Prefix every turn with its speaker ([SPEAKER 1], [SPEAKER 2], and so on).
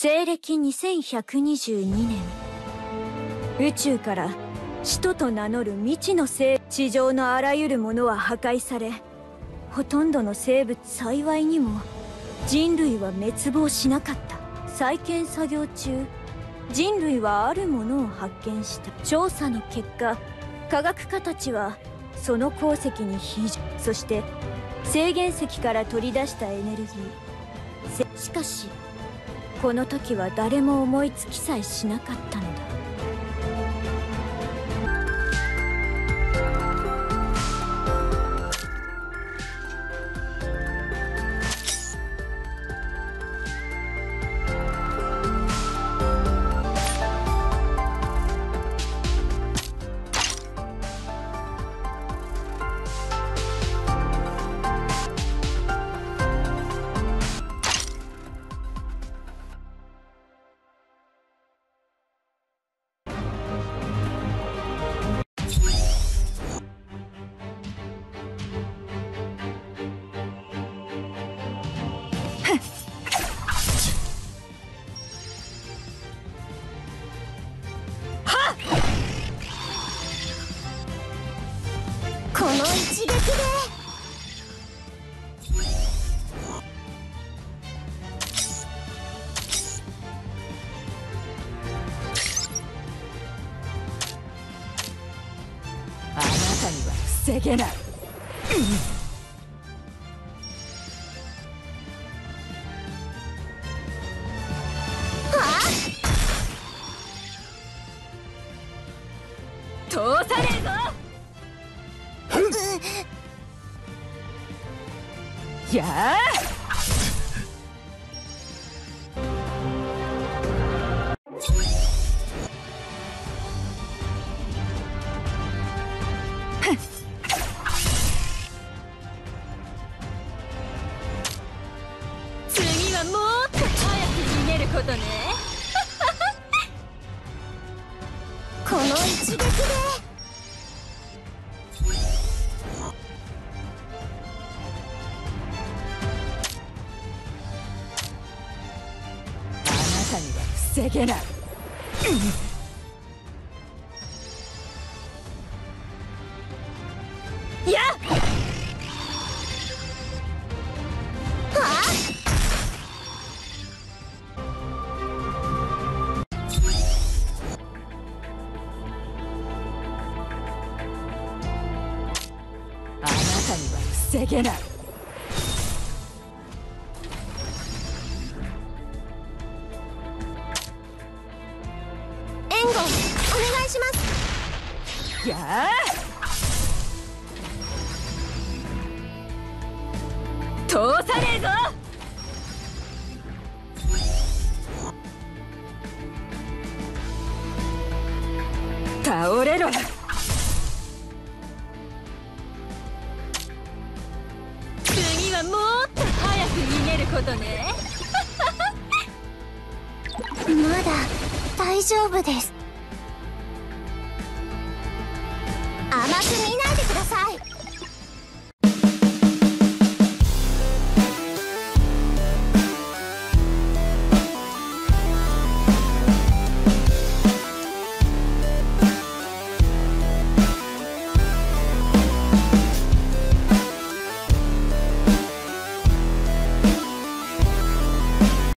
[SPEAKER 1] 西暦2122年。宇宙から使徒と名乗る未知の生地上のあらゆるものは破壊されほとんどの生物幸いにも人類は滅亡しなかった。再建作業中人類はあるものを発見した。調査の結果科学家たちはその鉱石に非常そして制限石から取り出したエネルギー。しかしこの時は誰も思いつきさえしなかったの。この一撃で。
[SPEAKER 2] あなたには防げない、通さねえぞ。やあ防げない、やっ！は防げない。援護お願いします。やあ。通さねえぞ。倒れろ。ことね。
[SPEAKER 3] まだ大丈夫です。甘く見ないでください。